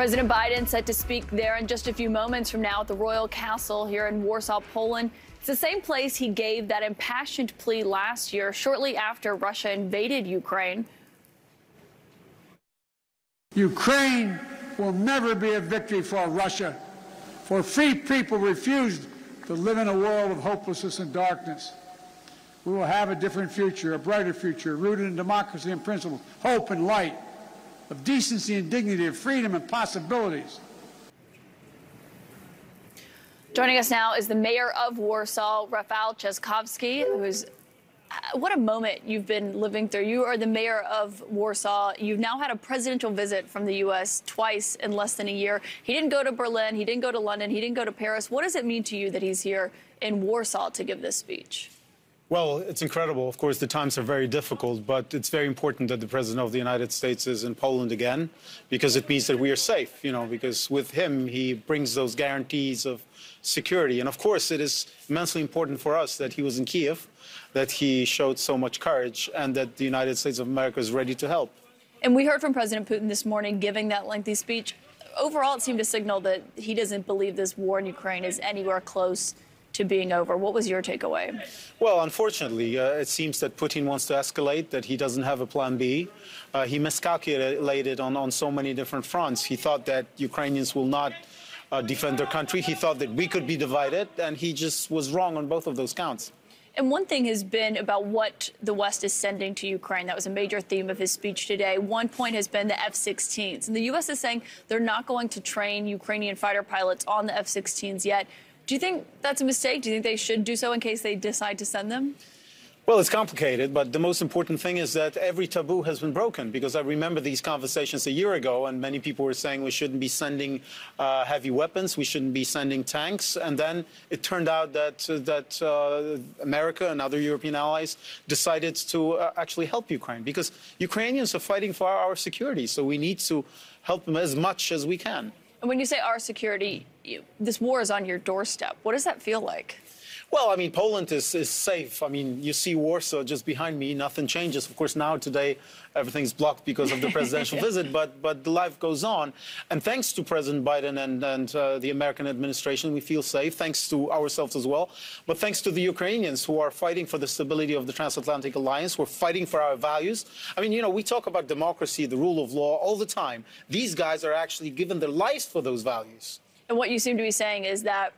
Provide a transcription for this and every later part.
President Biden set to speak there in just a few moments from now at the Royal Castle here in Warsaw, Poland. It's the same place he gave that impassioned plea last year, shortly after Russia invaded Ukraine. Ukraine will never be a victory for Russia, for free people refused to live in a world of hopelessness and darkness. We will have a different future, a brighter future, rooted in democracy and principles, hope and light, of decency and dignity, of freedom and possibilities. Joining us now is the mayor of Warsaw, Rafał Trzaskowski, who's uh, what a moment you've been living through. You are the mayor of Warsaw. You've now had a presidential visit from the U.S. twice in less than a year. He didn't go to Berlin. He didn't go to London. He didn't go to Paris. What does it mean to you that he's here in Warsaw to give this speech? Well, it's incredible. Of course, the times are very difficult, but it's very important that the President of the United States is in Poland again because it means that we are safe, you know, because with him, he brings those guarantees of security. And of course, it is immensely important for us that he was in Kiev, that he showed so much courage, and that the United States of America is ready to help. And we heard from President Putin this morning giving that lengthy speech. Overall, it seemed to signal that he doesn't believe this war in Ukraine is anywhere close to being over. What was your takeaway? Well, unfortunately, uh, it seems that Putin wants to escalate, that he doesn't have a plan B. Uh, he miscalculated on, on so many different fronts. He thought that Ukrainians will not uh, defend their country. He thought that we could be divided, and he just was wrong on both of those counts. And one thing has been about what the West is sending to Ukraine. That was a major theme of his speech today. One point has been the F 16s. And the U.S. is saying they're not going to train Ukrainian fighter pilots on the F 16s yet. Do you think that's a mistake? Do you think they should do so in case they decide to send them? Well, it's complicated, but the most important thing is that every taboo has been broken because I remember these conversations a year ago, and many people were saying we shouldn't be sending uh, heavy weapons, we shouldn't be sending tanks, and then it turned out that uh, that uh, America and other European allies decided to uh, actually help Ukraine because Ukrainians are fighting for our security, so we need to help them as much as we can. And when you say our security, you, this war is on your doorstep. What does that feel like? Well, I mean, Poland is, is safe. I mean, you see Warsaw just behind me. Nothing changes. Of course, now today everything's blocked because of the presidential visit, but but the life goes on. And thanks to President Biden and and uh, the American administration, we feel safe. Thanks to ourselves as well, but thanks to the Ukrainians who are fighting for the stability of the transatlantic alliance. We're fighting for our values. I mean, you know, we talk about democracy, the rule of law all the time. These guys are actually giving their lives for those values. And what you seem to be saying is that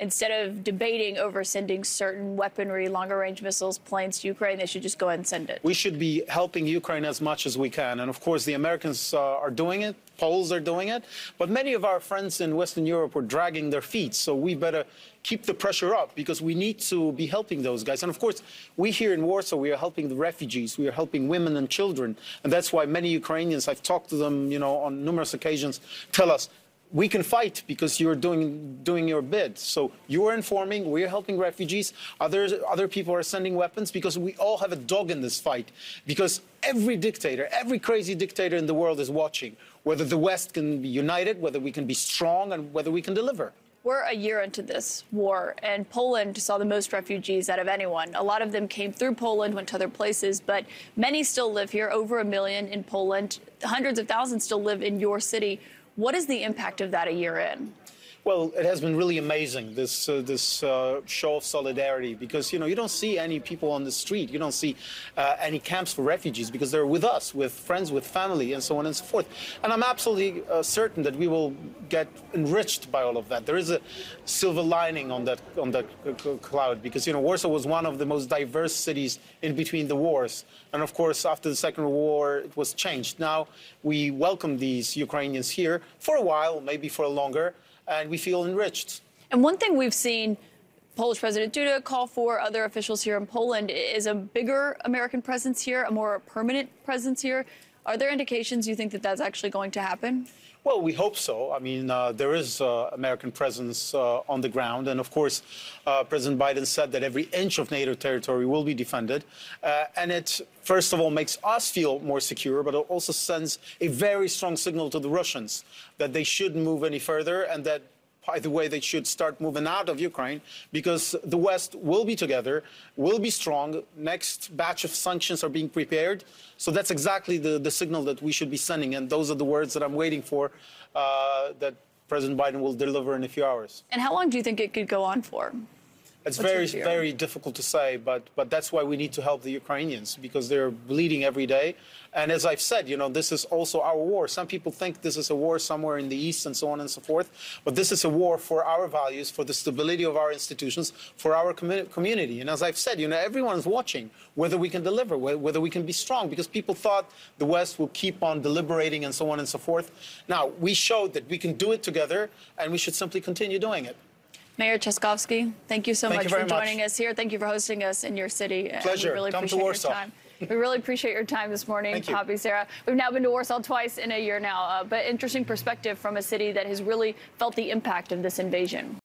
instead of debating over sending certain weaponry, longer range missiles, planes to Ukraine, they should just go ahead and send it. We should be helping Ukraine as much as we can. And of course, the Americans uh, are doing it. Poles are doing it. But many of our friends in Western Europe are dragging their feet. So we better keep the pressure up because we need to be helping those guys. And of course, we here in Warsaw, we are helping the refugees. We are helping women and children. And that's why many Ukrainians, I've talked to them, you know, on numerous occasions, tell us, we can fight because you're doing doing your bid. So you are informing, we're helping refugees. Others, other people are sending weapons because we all have a dog in this fight. Because every dictator, every crazy dictator in the world is watching whether the West can be united, whether we can be strong, and whether we can deliver. We're a year into this war, and Poland saw the most refugees out of anyone. A lot of them came through Poland, went to other places, but many still live here, over a million in Poland. Hundreds of thousands still live in your city. What is the impact of that a year in? Well, it has been really amazing this uh, this uh, show of solidarity because you know you don't see any people on the street, you don't see uh, any camps for refugees because they're with us, with friends, with family, and so on and so forth. And I'm absolutely uh, certain that we will get enriched by all of that. There is a silver lining on that on that cloud because you know Warsaw was one of the most diverse cities in between the wars, and of course after the Second World War it was changed. Now we welcome these Ukrainians here for a while, maybe for a longer and we feel enriched. And one thing we've seen Polish President Duda call for other officials here in Poland is a bigger American presence here, a more permanent presence here. Are there indications you think that that's actually going to happen? Well, we hope so. I mean, uh, there is uh, American presence uh, on the ground. And of course, uh, President Biden said that every inch of NATO territory will be defended. Uh, and it, first of all, makes us feel more secure, but it also sends a very strong signal to the Russians that they shouldn't move any further and that by the way, they should start moving out of Ukraine because the West will be together, will be strong. Next batch of sanctions are being prepared. So that's exactly the, the signal that we should be sending. And those are the words that I'm waiting for uh, that President Biden will deliver in a few hours. And how long do you think it could go on for? It's What's very, very difficult to say, but, but that's why we need to help the Ukrainians because they're bleeding every day. And as I've said, you know, this is also our war. Some people think this is a war somewhere in the East and so on and so forth. But this is a war for our values, for the stability of our institutions, for our commu- community. And as I've said, you know, everyone's watching whether we can deliver, whe- whether we can be strong, because people thought the West will keep on deliberating and so on and so forth. Now, we showed that we can do it together, and we should simply continue doing it. Mayor Trzaskowski, thank you so Thank much you for very much. joining us here. Thank you for hosting us in your city. Pleasure. We really Come to appreciate Warsaw. your time. We really appreciate your time this morning. Poppy Sarah. We've now been to Warsaw twice in a year now, uh, but interesting perspective from a city that has really felt the impact of this invasion.